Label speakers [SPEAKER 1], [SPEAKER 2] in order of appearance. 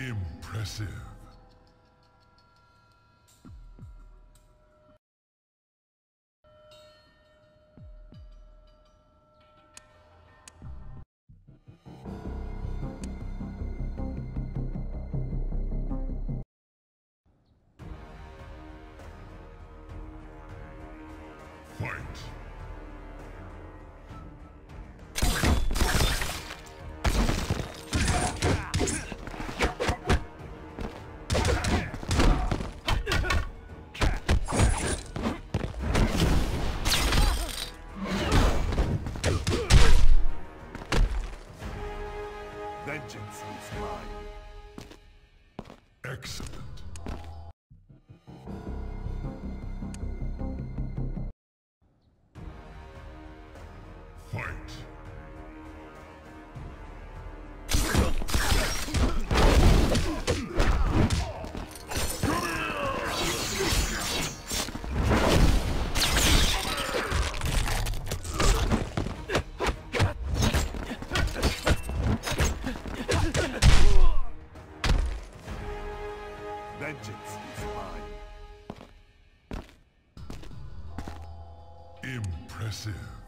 [SPEAKER 1] Impressive.
[SPEAKER 2] Vengeance is mine.
[SPEAKER 1] Excellent. Fight. Impressive.